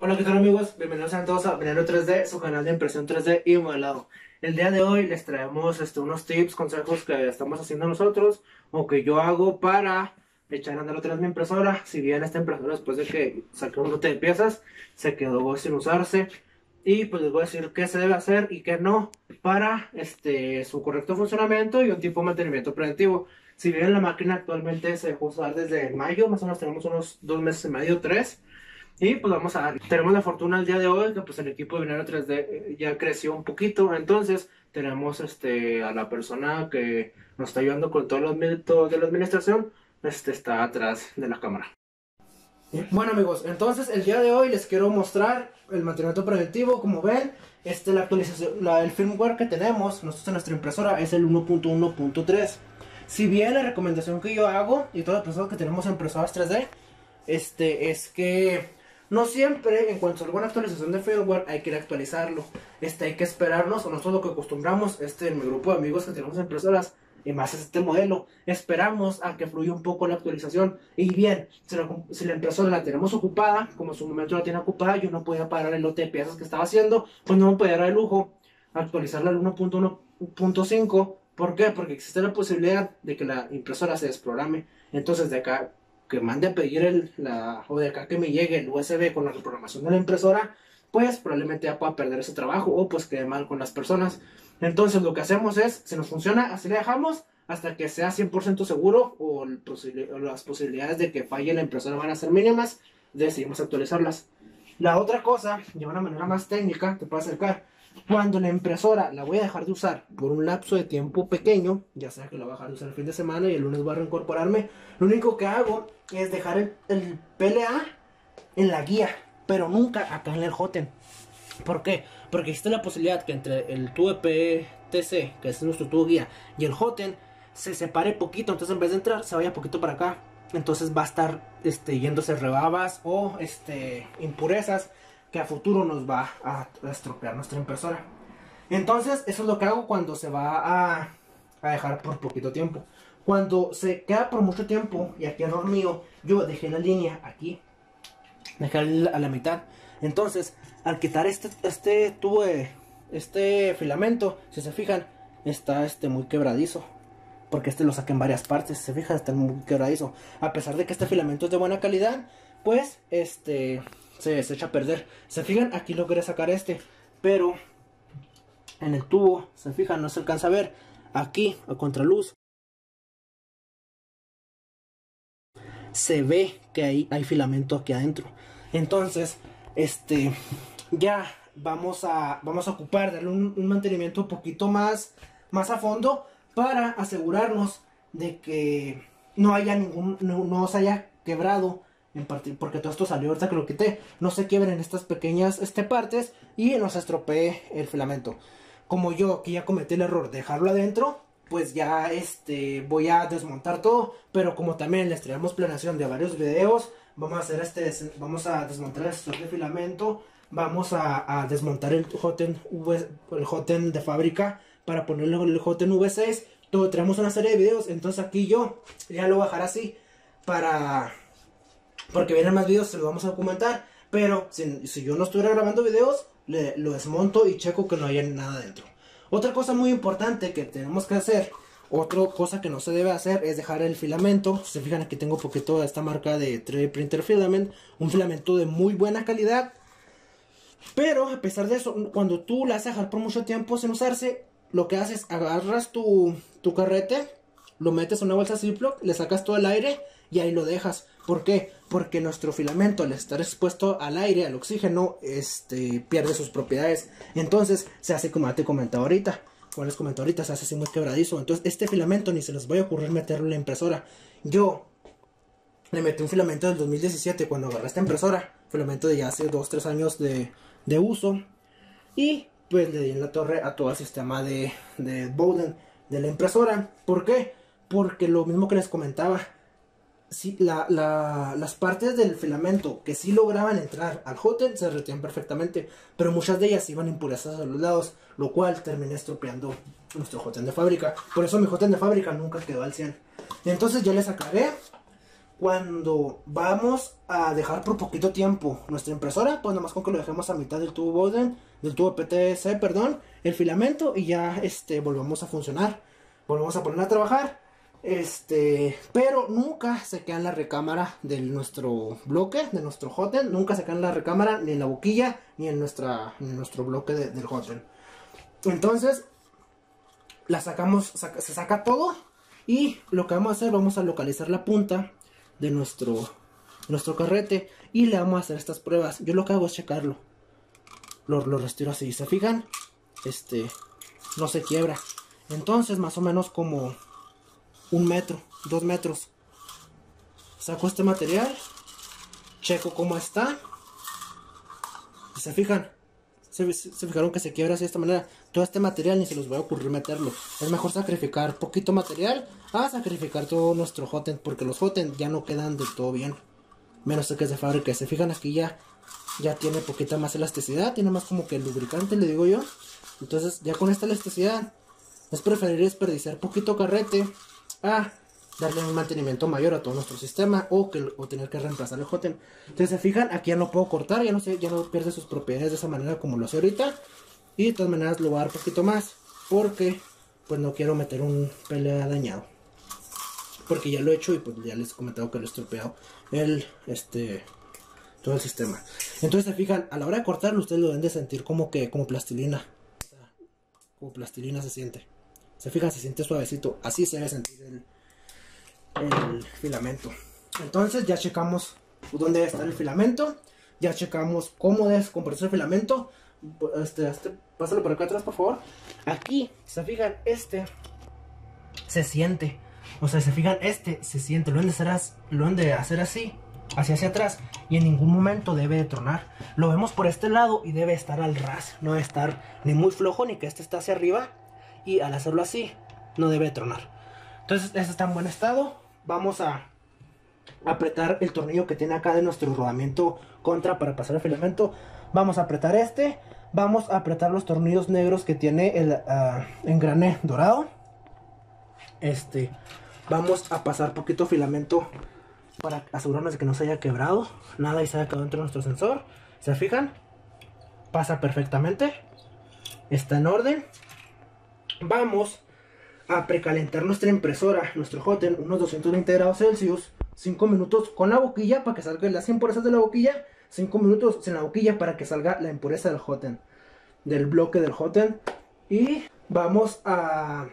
Hola, ¿qué tal amigos? Bienvenidos a todos a Veneno 3D, su canal de impresión 3D y modelado. El día de hoy les traemos este, unos tips, consejos que estamos haciendo nosotros o que yo hago para echar a andar otra vez mi impresora. Si bien esta impresora después de que saqué un lote de piezas se quedó sin usarse y pues les voy a decir qué se debe hacer y qué no para este, su correcto funcionamiento y un tipo de mantenimiento preventivo. Si bien la máquina actualmente se dejó usar desde mayo, más o menos tenemos unos dos meses y medio, tres. Y pues vamos a. Tenemos la fortuna el día de hoy que pues el equipo de Binero 3D eh, ya creció un poquito. Entonces tenemos este a la persona que nos está ayudando con todos los métodos de la administración. Este está atrás de la cámara. Bueno amigos, entonces el día de hoy les quiero mostrar el mantenimiento preventivo, como ven, este, la actualización, la, el firmware que tenemos, nosotros en nuestra impresora es el 1.1.3. Si bien la recomendación que yo hago, y todas las personas que tenemos impresoras 3D, este, es que no siempre, en cuanto a alguna actualización de firmware, hay que ir a actualizarlo. Este, hay que esperarnos, o nosotros lo que acostumbramos, este, en mi grupo de amigos que tenemos impresoras, y más es este modelo, esperamos a que fluya un poco la actualización. Y bien, si la, la impresora la tenemos ocupada, como en su momento la tiene ocupada, yo no podía parar el lote de piezas que estaba haciendo, pues no me podía dar el lujo actualizarla al 1.1.5. ¿Por qué? Porque existe la posibilidad de que la impresora se desprograme. Entonces, de acá que mande a pedir el, la, o de acá que me llegue el USB con la reprogramación de la impresora, pues probablemente ya pueda perder ese trabajo o pues quede mal con las personas. Entonces lo que hacemos es, si nos funciona, así le dejamos hasta que sea 100% seguro o, las posibilidades de que falle la impresora van a ser mínimas, decidimos actualizarlas. La otra cosa, de una manera más técnica, te puedo acercar. Cuando la impresora la voy a dejar de usar por un lapso de tiempo pequeño, ya sea que la voy a dejar de usar el fin de semana y el lunes voy a reincorporarme, lo único que hago es dejar el, PLA en la guía, pero nunca acá en el JOTEN. ¿Por qué? Porque existe la posibilidad que entre el tubo PTC, que es nuestro tubo guía, y el HOTEN se separe poquito. Entonces en vez de entrar, se vaya poquito para acá. Entonces va a estar este, yéndose rebabas o este, impurezas que a futuro nos va a, estropear nuestra impresora. Entonces eso es lo que hago cuando se va a, a dejar por poquito tiempo. Cuando se queda por mucho tiempo, y aquí error mío, yo dejé la línea aquí, dejé a la mitad. Entonces, al quitar este, este tubo de, este filamento, si se fijan, está este muy quebradizo. Porque este lo saqué en varias partes, se fijan, está muy quebradizo. A pesar de que este filamento es de buena calidad, pues este se, se echa a perder. Se fijan, aquí logré sacar este, pero en el tubo, se fijan, no se alcanza a ver. Aquí, a contraluz, se ve que hay, hay filamento aquí adentro. Entonces, este, ya vamos a, vamos a ocupar, darle un, mantenimiento un poquito más, más a fondo para asegurarnos de que no haya ningún, no, se haya quebrado en porque todo esto salió ahorita que lo quité, no se quiebren estas pequeñas este, partes y no se estropee el filamento. Como yo aquí ya cometí el error de dejarlo adentro, pues ya este voy a desmontar todo, pero como también les traemos planeación de varios videos, vamos a hacer este, vamos a desmontar el stock de filamento, vamos a, desmontar el Joten, el de fábrica para ponerle el Joten V6, todo, tenemos una serie de videos, entonces aquí yo ya lo voy a así para, porque vienen más videos, se los vamos a documentar, pero si, yo no estuviera grabando videos, le, lo desmonto y checo que no haya nada dentro. Otra cosa muy importante que tenemos que hacer otra cosa que no se debe hacer es dejar el filamento. Si se fijan aquí tengo poquito esta marca de 3D Printer Filament. Un filamento de muy buena calidad. Pero a pesar de eso, cuando tú la haces dejar por mucho tiempo sin usarse, lo que haces, agarras tu, tu carrete, lo metes en una bolsa Ziploc, le sacas todo el aire y ahí lo dejas. ¿Por qué? Porque nuestro filamento al estar expuesto al aire, al oxígeno, este, pierde sus propiedades. Entonces se hace como te comentado ahorita como les comento ahorita, se hace así muy quebradizo. Entonces, este filamento ni se les voy a ocurrir meterlo en la impresora. Yo le metí un filamento del 2017 cuando agarré esta impresora. Filamento de ya hace 2-3 años de, uso. Y pues le di en la torre a todo el sistema de Bowden de la impresora. ¿Por qué? Porque lo mismo que les comentaba, si la, las partes del filamento que sí lograban entrar al hotel se retían perfectamente, pero muchas de ellas iban impurezas a los lados, lo cual terminé estropeando nuestro hotel de fábrica. Por eso mi hotel de fábrica nunca quedó al 100. Entonces ya les aclaré cuando vamos a dejar por poquito tiempo nuestra impresora, pues nomás con que lo dejemos a mitad del tubo Boden, del tubo PTC, perdón, el filamento y ya este volvemos a funcionar. Volvemos a poner a trabajar. Este, pero nunca se queda en la recámara de nuestro bloque, de nuestro hotel, nunca se queda en la recámara ni en la boquilla ni en nuestra nuestro bloque del hotel. Entonces, la sacamos, se saca todo y lo que vamos a hacer, vamos a localizar la punta de nuestro, nuestro carrete y le vamos a hacer estas pruebas. Yo lo que hago es checarlo. Lo, lo retiro así. ¿Se fijan? Este, no se quiebra. Entonces, más o menos como un metro, dos metros. Saco este material, checo cómo está. ¿Se fijan? Se, fijaron que se quiebra así de esta manera. Todo este material ni se los voy a ocurrir meterlo. Es mejor sacrificar poquito material a sacrificar todo nuestro hoten. Porque los hoten ya no quedan del todo bien. Menos que es de fábrica. Se fijan aquí ya, ya tiene poquita más elasticidad. Tiene más como que el lubricante, le digo yo. Entonces ya con esta elasticidad es preferible desperdiciar poquito carrete a darle un mantenimiento mayor a todo nuestro sistema o, que, o tener que reemplazar el hoten. Entonces se fijan, aquí ya no puedo cortar, ya no, sé, ya no pierde sus propiedades de esa manera como lo hace ahorita. Y de todas maneras lo voy a dar un poquito más porque pues no quiero meter un pelea dañado. Porque ya lo he hecho y pues ya les he comentado que lo he estropeado el, este, todo el sistema. Entonces se fijan, a la hora de cortarlo ustedes lo deben de sentir como que, como plastilina. Como plastilina se siente. Se fijan, se siente suavecito. Así se debe sentir el, filamento. Entonces ya checamos dónde está el filamento. Ya checamos cómo descompresar el filamento. Este, este, pásalo por acá atrás, por favor. Aquí, se fijan, este se siente. O sea, se fijan, este se siente. Lo han de hacer, lo han hacer así, hacia hacia atrás. Y en ningún momento debe de tronar. Lo vemos por este lado y debe estar al ras. No debe estar ni muy flojo ni que este está hacia arriba. Y al hacerlo así, no debe de tronar. Entonces, este está en buen estado vamos a apretar el tornillo que tiene acá de nuestro rodamiento contra para pasar el filamento. Vamos a apretar este. Vamos a apretar los tornillos negros que tiene el uh, engrane dorado. Este. Vamos a pasar poquito filamento para asegurarnos de que no se haya quebrado. Nada y se haya quedado dentro de nuestro sensor. ¿Se fijan? Pasa perfectamente. Está en orden. Vamos a precalentar nuestra impresora, nuestro hotel, unos 220 grados Celsius, 5 minutos con la boquilla para que salga las impurezas de la boquilla, 5 minutos sin la boquilla para que salga la impureza del hotel, del bloque del hotel. Y vamos a,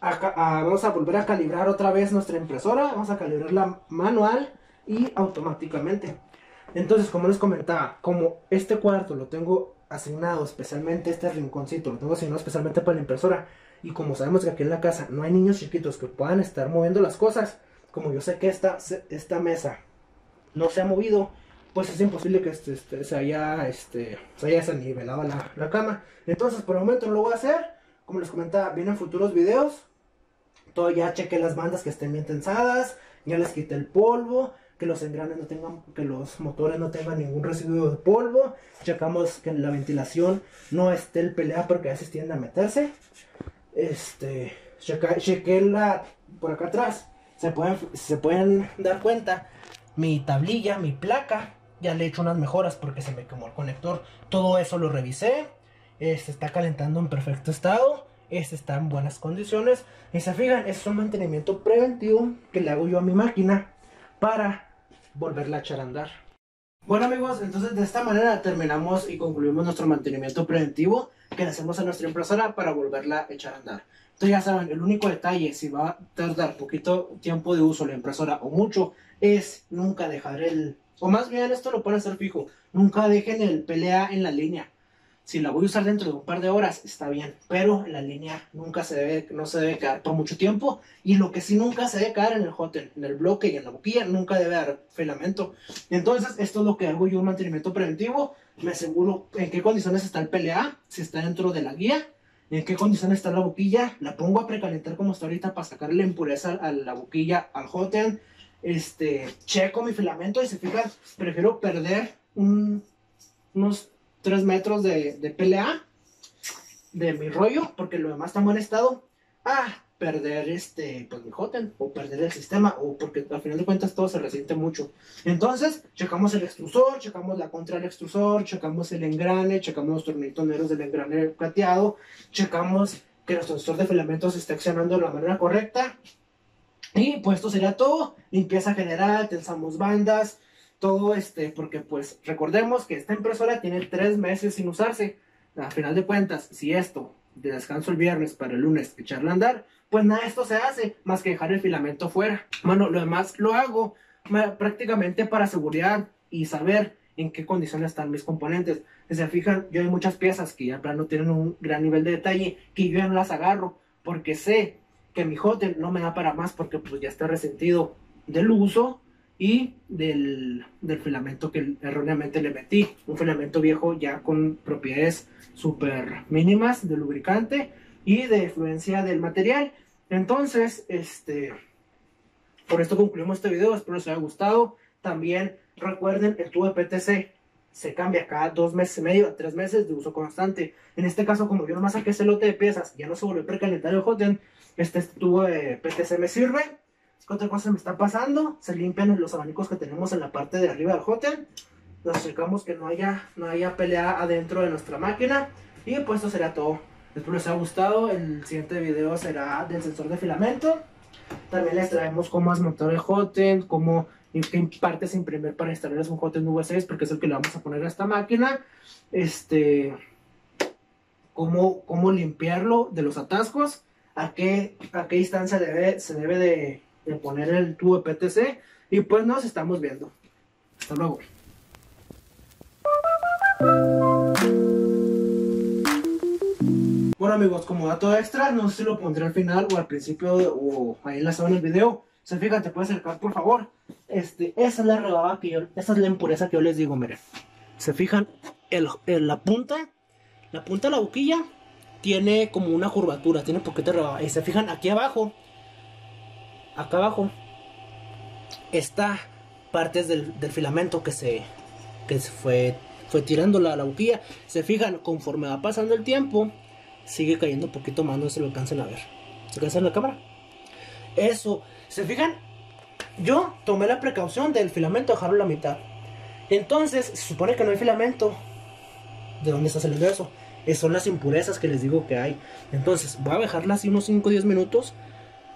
vamos a volver a calibrar otra vez nuestra impresora, vamos a calibrarla manual y automáticamente. Entonces, como les comentaba, como este cuarto lo tengo asignado especialmente, este rinconcito lo tengo asignado especialmente para la impresora, y como sabemos que aquí en la casa no hay niños chiquitos que puedan estar moviendo las cosas, como yo sé que esta, esta mesa no se ha movido, pues es imposible que este, este, se haya este, se haya desnivelado la, la, cama. Entonces por el momento no lo voy a hacer. Como les comentaba, vienen futuros videos. Todo ya chequé las bandas que estén bien tensadas. Ya les quité el polvo. Que los engranes no tengan, que los motores no tengan ningún residuo de polvo. Checamos que la ventilación no esté el pelea porque a veces tienden a meterse este, chequé la, por acá atrás, se pueden, se pueden dar cuenta, mi tablilla, mi placa, ya le he hecho unas mejoras porque se me quemó el conector, todo eso lo revisé, este está calentando en perfecto estado, este está en buenas condiciones, y se fijan, es un mantenimiento preventivo que le hago yo a mi máquina para volverla a echar a andar. Bueno amigos, entonces de esta manera terminamos y concluimos nuestro mantenimiento preventivo que le hacemos a nuestra impresora para volverla a echar a andar. Entonces ya saben, el único detalle si va a tardar poquito tiempo de uso la impresora o mucho es nunca dejar el... O más bien esto lo pueden hacer fijo, nunca dejen el pelea en la línea si la voy a usar dentro de un par de horas, está bien, pero la línea nunca se debe, no se debe quedar por mucho tiempo, y lo que sí nunca se debe quedar en el hotel, en el bloque y en la boquilla, nunca debe haber filamento. Entonces, esto es lo que hago yo, un mantenimiento preventivo, me aseguro en qué condiciones está el PLA, si está dentro de la guía, en qué condiciones está la boquilla, la pongo a precalentar como está ahorita para sacarle impureza a la boquilla al hotel, este, checo mi filamento y se fijan, prefiero perder un, unos 3 metros de, de PLA de mi rollo, porque lo demás está en buen estado. Ah, perder este, pues mi hotel, o perder el sistema, o porque al final de cuentas todo se resiente mucho. Entonces, checamos el extrusor, checamos la contra del extrusor, checamos el engrane, checamos los tornitos negros del engrane plateado, checamos que nuestro sensor de filamentos esté accionando de la manera correcta. Y pues esto sería todo, limpieza general, tensamos bandas, todo este, porque pues recordemos que esta impresora tiene tres meses sin usarse. A final de cuentas, si esto de descanso el viernes para el lunes echarla a andar, pues nada de esto se hace más que dejar el filamento fuera. Bueno, lo demás lo hago prácticamente para seguridad y saber en qué condiciones están mis componentes. Si se fijan, yo hay muchas piezas que ya no tienen un gran nivel de detalle que yo ya no las agarro porque sé que mi hotel no me da para más porque pues ya está resentido del uso y del, del, filamento que erróneamente le metí. Un filamento viejo ya con propiedades súper mínimas de lubricante y de fluencia del material. Entonces, este, por esto concluimos este video. Espero les haya gustado. También recuerden el tubo de PTC se cambia cada dos meses y medio tres meses de uso constante. En este caso, como yo nomás saqué ese lote de piezas, ya no se volvió precalentar el hotend, este tubo de PTC me sirve otra cosa me está pasando? Se limpian los abanicos que tenemos en la parte de arriba del hotel. Nos checamos que no haya, no haya pelea adentro de nuestra máquina. Y pues esto será todo. Espero les haya gustado. El siguiente video será del sensor de filamento. También les traemos cómo desmontar el hotel, cómo qué partes imprimir para instalarles un hotel V6, porque es el que le vamos a poner a esta máquina. Este, cómo, cómo limpiarlo de los atascos, a qué, a qué distancia debe, se debe de de poner el tubo PTC y pues nos estamos viendo. Hasta luego. Bueno amigos, como dato extra, no sé si lo pondré al final o al principio o ahí enlazado en el video. Se fijan, te puedes acercar por favor. Este, esa es la rebaba que yo, esa es la impureza que yo les digo, miren. Se fijan, el, la punta, la punta de la boquilla tiene como una curvatura, tiene poquito rebaba. Y se fijan aquí abajo, acá abajo está partes del, filamento que se que se fue fue tirando la, la se fijan conforme va pasando el tiempo sigue cayendo un poquito más no se lo alcancen a ver. Se alcanza en la cámara eso se fijan yo tomé la precaución del filamento dejarlo la mitad. Entonces se supone que no hay filamento. De dónde está saliendo eso son las impurezas que les digo que hay. Entonces voy a dejarla así unos 5 o 10 minutos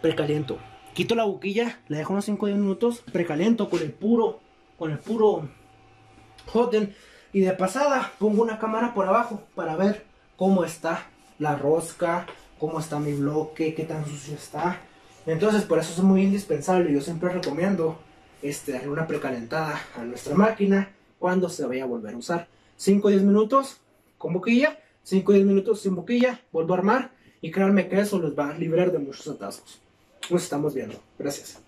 precaliento Quito la boquilla, le dejo unos 5 o 10 minutos, precaliento con el puro, con el puro hotel. Y de pasada pongo una cámara por abajo para ver cómo está la rosca, cómo está mi bloque, qué tan sucio está. Entonces por eso es muy indispensable, yo siempre recomiendo este, darle una precalentada a nuestra máquina cuando se vaya a volver a usar. 5 o 10 minutos con boquilla, 5 o 10 minutos sin boquilla, vuelvo a armar y créanme que eso les va a librar de muchos atascos. Nos estamos viendo. Gracias.